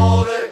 Amore.